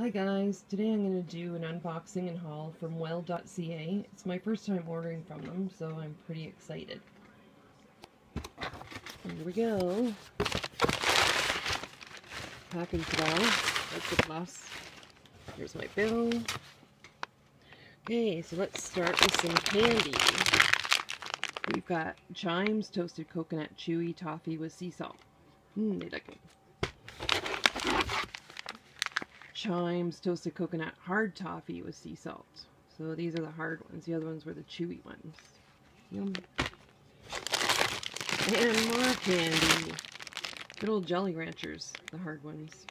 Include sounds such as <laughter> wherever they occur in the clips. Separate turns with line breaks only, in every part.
Hi guys, today I'm going to do an unboxing and haul from well.ca. It's my first time ordering from them, so I'm pretty excited. Here we go. Packing today. That's a plus. Here's my bill. Okay, so let's start with some candy. We've got Chimes Toasted Coconut Chewy Toffee with sea salt. Mmm, they like it. Chimes Toasted Coconut Hard Toffee with sea salt. So these are the hard ones. The other ones were the chewy ones. Yum. And more candy. Good old Jolly Ranchers, the hard ones.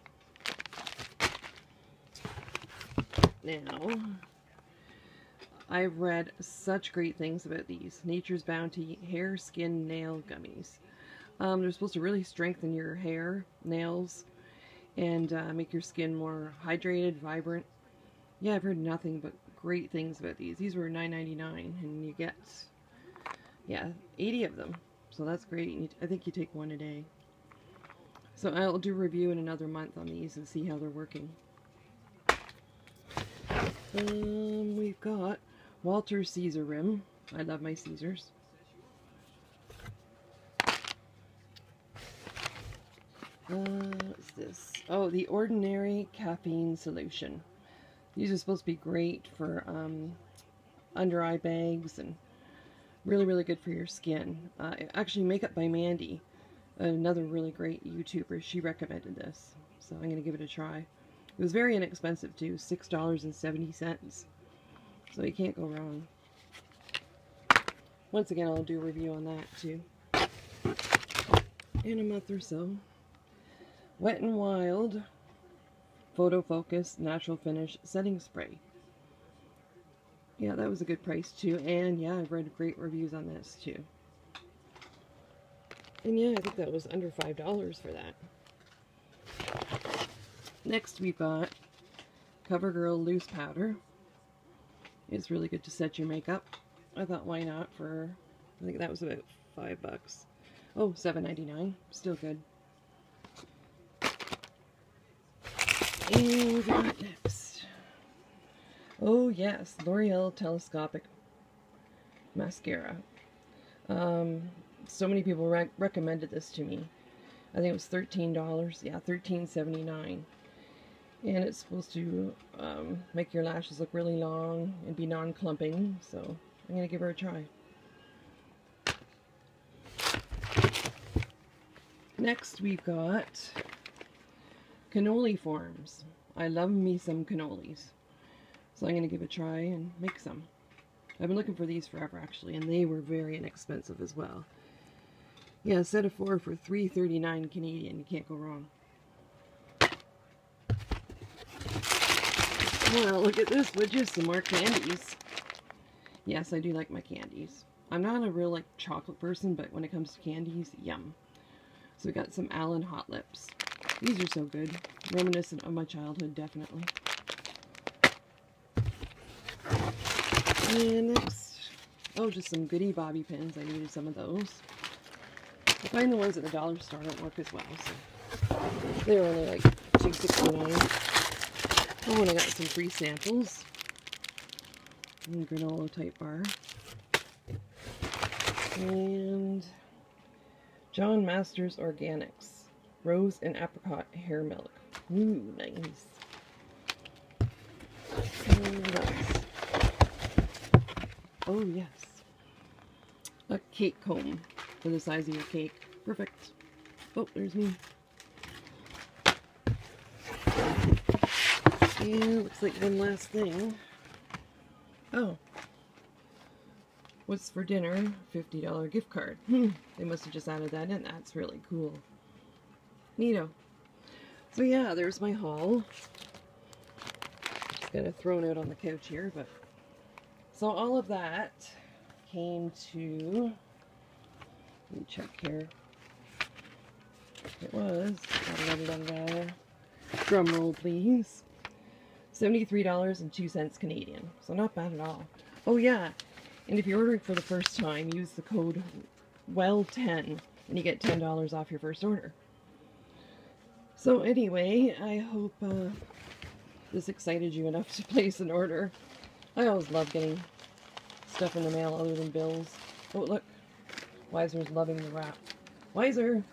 Now, I've read such great things about these. Nature's Bounty Hair, Skin, Nail Gummies. Um, they're supposed to really strengthen your hair, nails, and uh, make your skin more hydrated, vibrant. Yeah, I've heard nothing but great things about these. These were $9.99 and you get, yeah, 80 of them. So that's great. I think you take one a day. So I'll do a review in another month on these and see how they're working. Um, we've got Walter Caesar Rim. I love my Caesars. What's this? Oh, the Ordinary Caffeine Solution. These are supposed to be great for um, under eye bags and really, really good for your skin. Uh, actually, Makeup by Mandy, another really great YouTuber, she recommended this. So I'm going to give it a try. It was very inexpensive too, $6.70. So you can't go wrong. Once again, I'll do a review on that too. In a month or so. Wet n Wild Photo Focus Natural Finish Setting Spray. Yeah, that was a good price too. And yeah, I've read great reviews on this too. And yeah, I think that was under $5 for that. Next we've got CoverGirl Loose Powder. It's really good to set your makeup. I thought why not for, I think that was about five bucks. Oh, $7.99. Still good. Next? Oh yes, L'Oreal Telescopic Mascara. Um, so many people rec recommended this to me. I think it was $13. Yeah, $13.79. And it's supposed to um, make your lashes look really long and be non-clumping. So I'm going to give her a try. Next we've got cannoli forms. I love me some cannolis. So I'm going to give it a try and make some. I've been looking for these forever actually, and they were very inexpensive as well. Yeah, a set of four for $3.39 Canadian. You can't go wrong. Well, look at this, would you? Some more candies. Yes, I do like my candies. I'm not a real, like, chocolate person, but when it comes to candies, yum. So we got some Allan Hot Lips. These are so good. Reminiscent of my childhood, definitely. And next, oh, just some goody bobby pins. I needed some of those. I find the ones at the dollar store don't work as well, so they were only like $2.69. Oh, and I got some free samples. And granola type bar. And John Masters Organics. Rose and apricot hair milk. Ooh, nice. Oh, yes. A cake comb for the size of your cake. Perfect. Oh, there's me. And looks like one last thing. Oh. What's for dinner? $50 gift card. Hmm. They must have just added that in. That's really cool. Neato. So yeah, there's my haul. Just gonna throw it out on the couch here, but so all of that came to let me check here. It was drum roll please. $73.02 Canadian. So not bad at all. Oh yeah, and if you're ordering for the first time, use the code WELL10 and you get $10 off your first order. So anyway, I hope uh, this excited you enough to <laughs> place an order. I always love getting stuff in the mail other than bills. Oh, look. Weiser's loving the wrap. Weiser!